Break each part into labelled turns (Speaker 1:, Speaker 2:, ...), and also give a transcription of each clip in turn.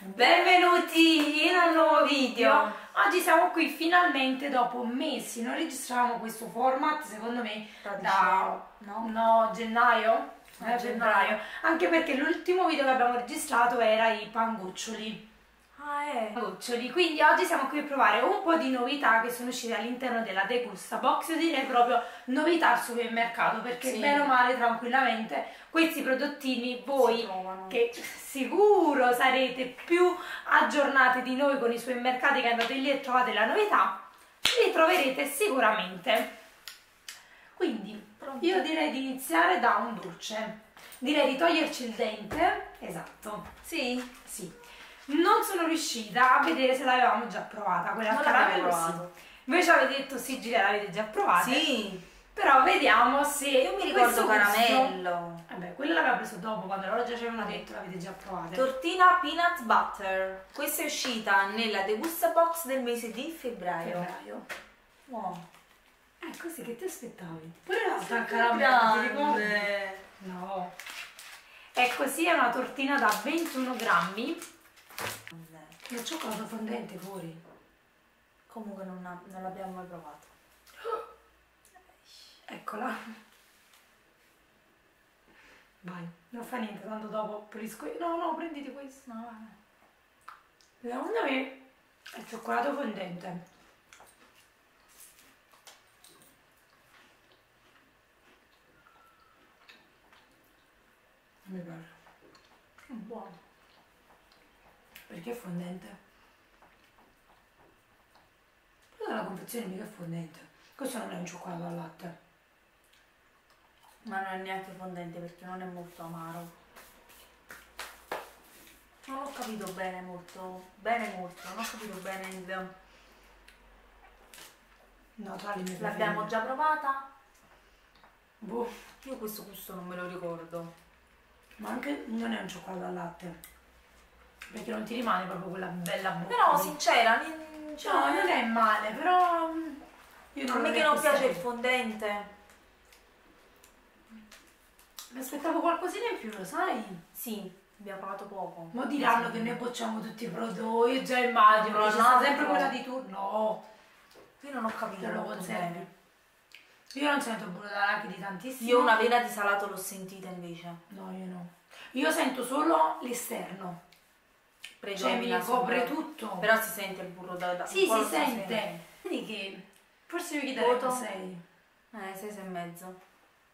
Speaker 1: Benvenuti in un nuovo video. Oggi siamo qui finalmente dopo mesi, non registravamo questo format secondo me da
Speaker 2: no?
Speaker 1: no, gennaio, Eh,
Speaker 2: gennaio.
Speaker 1: anche perché l'ultimo video che abbiamo registrato era i pangoccioli.
Speaker 2: Ah, è.
Speaker 1: Goccioli. Quindi oggi siamo qui a provare un po' di novità che sono uscite all'interno della Degusta Box. Io direi proprio novità al supermercato perché
Speaker 2: Sì.
Speaker 1: bene o male tranquillamente questi prodottini voi che sicuro sarete più aggiornati di noi con i supermercati che andate lì e trovate la novità, li troverete sicuramente. Quindi
Speaker 2: Pronto?
Speaker 1: io direi di iniziare da un dolce. Direi di toglierci il dente. Esatto.
Speaker 2: Sì?
Speaker 1: Sì, non sono riuscita a vedere se l'avevamo già provata, quella
Speaker 2: Non
Speaker 1: caramello sì. Invece avete detto sì, Giulia l'avete già provata.
Speaker 2: Sì.
Speaker 1: Però vediamo se
Speaker 2: Io mi ricordo caramello.
Speaker 1: Vabbè, quello l'aveva preso dopo, quando loro già ci avevano detto l'avete già provata.
Speaker 2: Tortina peanut butter. Questa è uscita nella Degusta Box del mese di febbraio.
Speaker 1: Febbraio.
Speaker 2: Wow.
Speaker 1: Eh, così che ti aspettavi? Pure l'altra al caramello, ti ricordi? No. E così è una tortina da 21 grammi. Il cioccolato fondente fuori.
Speaker 2: Comunque non, ha- non l'abbiamo mai provato.
Speaker 1: Eccola. Vai, non fa niente, tanto dopo pulisco io. No, no, prenditi questo. No, vabbè. Secondo me è cioccolato fondente. Mi piace.
Speaker 2: Mm, Buono.
Speaker 1: Perché è fondente? Però la confezione mica è fondente. Questo non è un cioccolato al latte.
Speaker 2: Ma non è neanche fondente perché non è molto amaro. Non ho capito bene molto. Bene molto. Non ho capito bene il...
Speaker 1: No, tra le mie
Speaker 2: L'abbiamo già provata?
Speaker 1: Boh,
Speaker 2: Io questo gusto non me lo ricordo.
Speaker 1: ma anche non è un cioccolato al latte. Perché non ti rimane proprio quella bella bocca.
Speaker 2: Però sincera, ni- cioè,
Speaker 1: No, non è male, però... mm, Io
Speaker 2: a me che non piace il fondente.
Speaker 1: Mi aspettavo qualcosina in più, lo sai?
Speaker 2: Sì, abbiamo provato poco.
Speaker 1: Mo diranno che noi bocciamo tutti i prodotti, io già immagino,
Speaker 2: No, no,
Speaker 1: sempre quella di turno. No,
Speaker 2: Io non ho capito
Speaker 1: te lo
Speaker 2: bene.
Speaker 1: Io non sento burro d'arachidi tantissimo.
Speaker 2: Io una vena di salato l'ho sentita invece.
Speaker 1: No, io no. Io sento solo l'esterno. Cioè mi
Speaker 2: Predomina
Speaker 1: copre
Speaker 2: sul-
Speaker 1: tutto.
Speaker 2: Però si sente il burro da, da
Speaker 1: Sì, si
Speaker 2: lo
Speaker 1: sente. Quindi che forse io gli darei un 6.
Speaker 2: Eh, 6 e mezzo.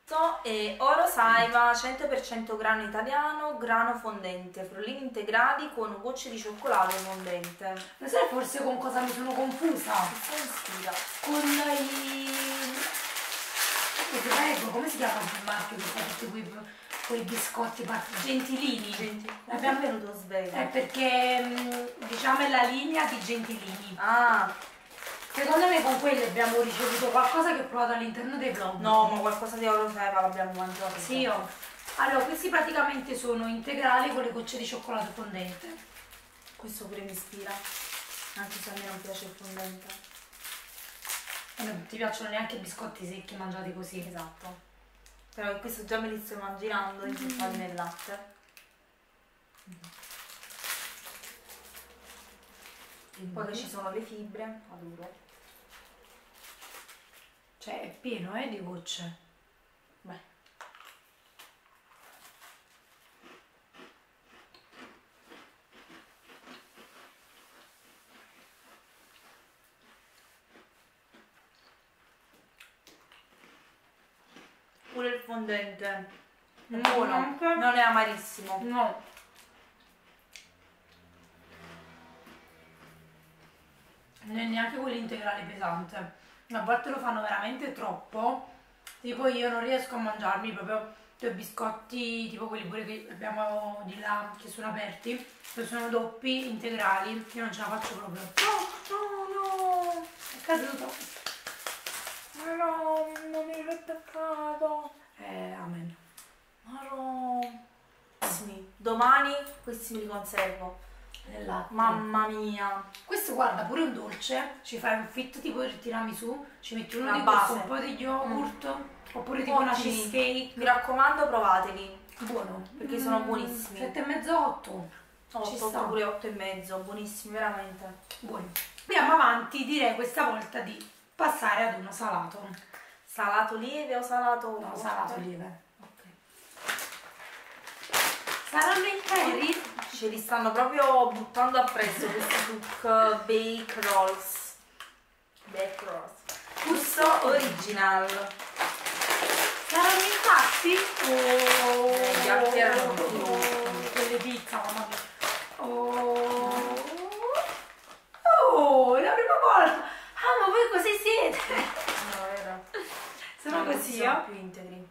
Speaker 2: So, e oro saiva 100% grano italiano, grano fondente, frullini integrali con gocce di cioccolato fondente.
Speaker 1: Lo sai forse con cosa mi sono confusa?
Speaker 2: Si?
Speaker 1: Con i... Che ti prego, come si chiama il marchio che fa tutti quei, quei biscotti gentilini?
Speaker 2: Come
Speaker 1: Abbiamo-
Speaker 2: venuto sveglia?
Speaker 1: È perché diciamo è la linea di gentilini.
Speaker 2: Ah,
Speaker 1: Secondo me con quelli abbiamo ricevuto qualcosa che ho provato all'interno dei vlog.
Speaker 2: no, ma qualcosa di saiva l'abbiamo mangiato.
Speaker 1: Sì, io. Allora, questi praticamente sono integrali con le gocce di cioccolato fondente.
Speaker 2: Questo pure mi ispira, anche se a me non piace il fondente.
Speaker 1: E non ti piacciono neanche i biscotti secchi mangiati così.
Speaker 2: Esatto. Però questo già me li sto immaginando inzuppati nel latte. Poi che ci sono le fibre, adoro.
Speaker 1: Cioè è pieno eh, di gocce.
Speaker 2: Beh. Pure il fondente. È buono,
Speaker 1: anche-
Speaker 2: non è amarissimo.
Speaker 1: No. Non è neanche quello integrale pesante. A volte lo fanno veramente troppo. Tipo io non riesco a mangiarmi proprio due biscotti, tipo quelli pure che abbiamo di là, che sono aperti, che sono doppi, integrali. Io non ce la faccio proprio.
Speaker 2: No, no, no.
Speaker 1: È caduto.
Speaker 2: No, non mi l'ho attaccato.
Speaker 1: Eh, amen.
Speaker 2: Ma no. Sì. Domani questi me li conservo. Mamma mia.
Speaker 1: Questo guarda pure un dolce, ci fai un fit tipo il tiramisù, ci metti uno
Speaker 2: Una
Speaker 1: di
Speaker 2: base.
Speaker 1: questo, un po' di yogurt, oppure tipo una cheesecake.
Speaker 2: Mi raccomando, provateli.
Speaker 1: Buono.
Speaker 2: Perché sono buonissimi.
Speaker 1: 7 e mezzo 8. Ci
Speaker 2: 8,
Speaker 1: sta.
Speaker 2: pure 8 e mezzo, buonissimi, veramente.
Speaker 1: Buoni. Andiamo avanti, direi questa volta di passare ad uno salato.
Speaker 2: Salato lieve o salato
Speaker 1: No, salato lieve.
Speaker 2: Ok.
Speaker 1: Saranno interi?
Speaker 2: Ce li stanno proprio buttando appresso questi Cook Bake Rolls. Bake Rolls. Gusto original.
Speaker 1: Saranno infatti? Oh,
Speaker 2: Eh, gli altri erano
Speaker 1: quelle pizza, mamma mia. Oh, oh, la prima volta. Ah, ma voi così siete?
Speaker 2: No, era. No,
Speaker 1: così,
Speaker 2: sono
Speaker 1: eh?
Speaker 2: più integri.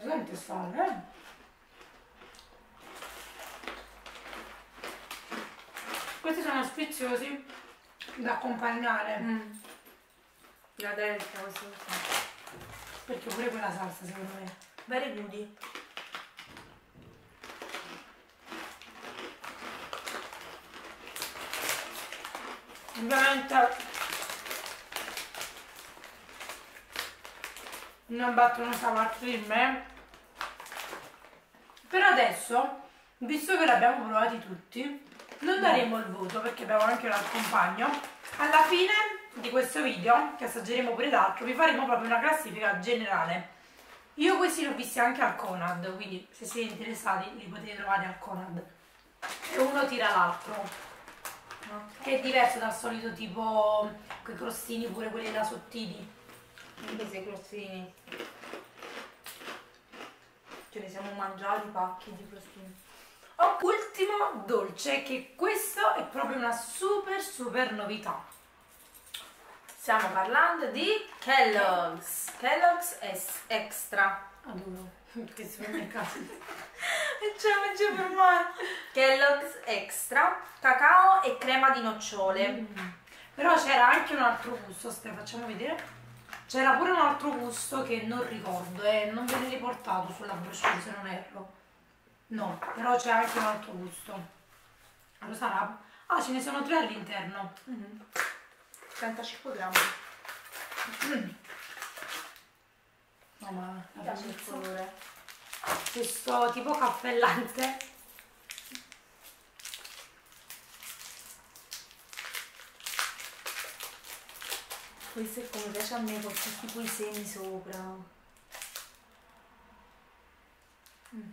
Speaker 1: Sente sale, eh? Questi sono sfiziosi da accompagnare.
Speaker 2: Mm. La delta, questo.
Speaker 1: Perché pure quella salsa secondo me.
Speaker 2: Very goody.
Speaker 1: Ovviamente non battono sour cream eh. Per adesso, visto che l'abbiamo provati tutti, non daremo il voto perché abbiamo anche l'altro compagno. Alla fine di questo video, che assaggeremo pure l'altro, vi faremo proprio una classifica generale. Io questi li ho visti anche al Conad, quindi se siete interessati li potete trovare al Conad. E uno tira l'altro che è diverso dal solito tipo quei crostini pure quelli là sottili
Speaker 2: Anche se i crostini. Ce ne siamo mangiati pacchi di crostini.
Speaker 1: oh, ultimo dolce che questo è proprio una super super novità
Speaker 2: Stiamo parlando di Kellogg's. Kellogg's Extra.
Speaker 1: adoro questo supermercato
Speaker 2: E ce la mangio per male. Kellogg's Extra, cacao e crema di nocciole.
Speaker 1: però c'era anche un altro gusto aspetta facciamo vedere. C'era pure un altro gusto che non ricordo e non ve ne riportato sulla brochure se non erro. No però c'è anche un altro gusto. Allora sarà ah ce ne sono tre all'interno.
Speaker 2: 35 grammi.
Speaker 1: no ma
Speaker 2: Mi piace il colore.
Speaker 1: Questo tipo caffè latte
Speaker 2: Questo è come piace a me con tutti quei semi sopra. Mm.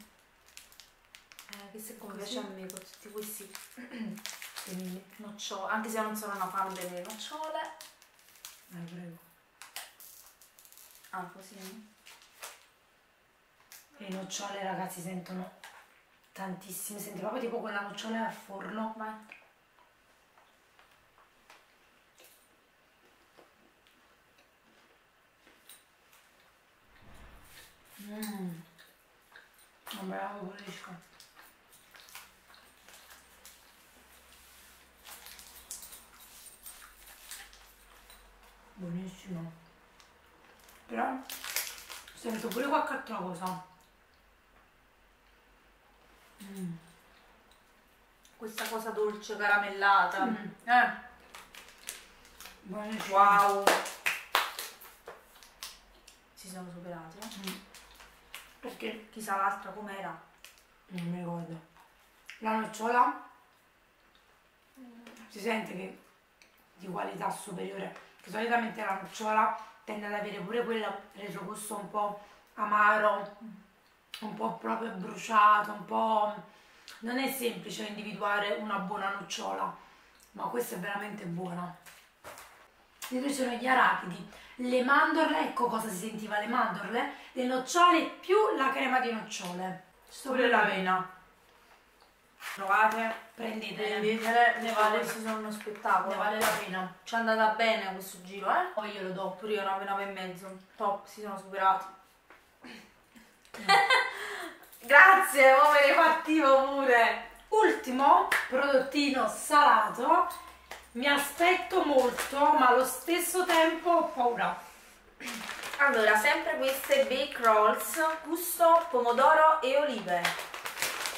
Speaker 2: Eh, questo è come
Speaker 1: Così?
Speaker 2: piace a me con tutti questi
Speaker 1: quindi
Speaker 2: nocciole. Anche se io non sono una fan delle nocciole.
Speaker 1: dai prego
Speaker 2: Ah, così.
Speaker 1: Le nocciole ragazzi sentono tantissime senti proprio tipo quella nocciola al forno
Speaker 2: Vai.
Speaker 1: Mmm. Vabbè, la pulisco. Buonissimo. Però sento pure qualche altra cosa. Mm.
Speaker 2: Questa cosa dolce caramellata.
Speaker 1: Mm.
Speaker 2: Eh.
Speaker 1: Buonissimo.
Speaker 2: Wow. Si sono superati. eh.
Speaker 1: Mm. Perché
Speaker 2: Chissà l'altra com'era.
Speaker 1: non mi ricordo. La nocciola si sente che di qualità superiore. Che solitamente la nocciola tende ad avere pure quel retrogusto un po' amaro, un po' proprio bruciato, un po'. Non è semplice individuare una buona nocciola, ma questa è veramente buona. Dietro ci sono gli arachidi, le mandorle, ecco cosa si sentiva le mandorle, le nocciole più la crema di nocciole. Sto
Speaker 2: Pure l'avena. Provate.
Speaker 1: Prendete,
Speaker 2: Prendetele,
Speaker 1: ne vale,
Speaker 2: questi sono uno spettacolo.
Speaker 1: ne vale la pena.
Speaker 2: Ci è andata bene questo giro, eh?
Speaker 1: Poi glielo do.
Speaker 2: Pure io 9, 9 e mezzo. Top, si sono superati. Grazie, ora me ne fattivo pure.
Speaker 1: Ultimo prodottino salato, mi aspetto molto, ma allo stesso tempo ho paura.
Speaker 2: Allora, sempre queste bake rolls, gusto pomodoro e olive.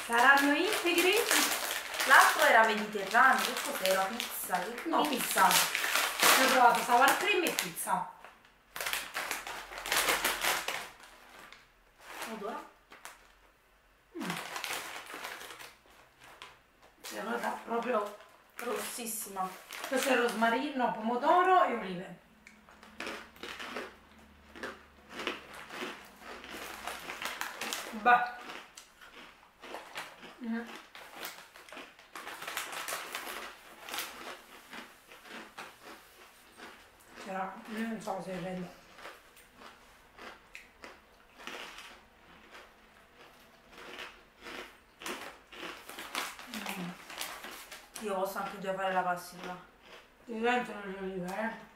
Speaker 1: Saranno integri?
Speaker 2: L'altro era mediterraneo, che cos'era? Pizza?
Speaker 1: No, pizza. Ho provato sour cream e pizza.
Speaker 2: Allora,
Speaker 1: È venuta proprio
Speaker 2: rossissima.
Speaker 1: questo è rosmarino, pomodoro e olive. Beh. Mm. C'era, non so se rende.
Speaker 2: Io posso anche già fare la passiva.
Speaker 1: Ti sentono le olive, eh?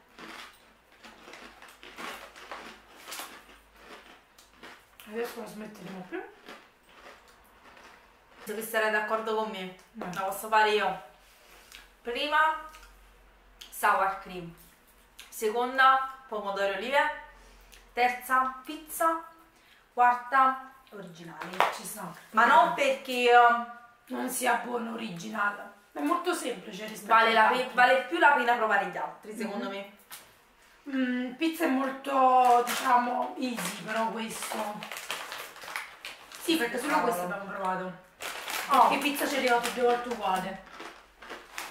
Speaker 1: Adesso la smetteremo più.
Speaker 2: Se vi sarete d'accordo con me,
Speaker 1: No.
Speaker 2: la posso fare io. Prima sour cream, seconda pomodoro olive, terza pizza, quarta originale.
Speaker 1: Ci sta.
Speaker 2: Ma non perché eh,
Speaker 1: non sia buono originale. È molto semplice rispetto
Speaker 2: vale, la vale più la pena provare gli altri, secondo me.
Speaker 1: Mm, pizza è molto, diciamo, easy, però questo. Sì, perché solo
Speaker 2: Cavolo.
Speaker 1: questo abbiamo provato.
Speaker 2: Oh.
Speaker 1: Che pizza ci è arrivata due volte uguale.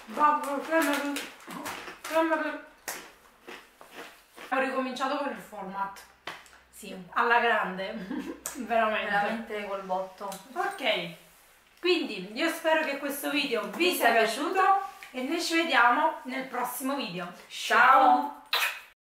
Speaker 1: Vabbè, prendere. Prendere. Ho ricominciato con il format.
Speaker 2: Sì,
Speaker 1: Alla grande. Veramente.
Speaker 2: veramente col botto.
Speaker 1: Ok. Quindi io spero che questo video vi
Speaker 2: sia
Speaker 1: piaciuto e noi ci vediamo nel prossimo video.
Speaker 2: Ciao.